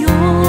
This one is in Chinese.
拥。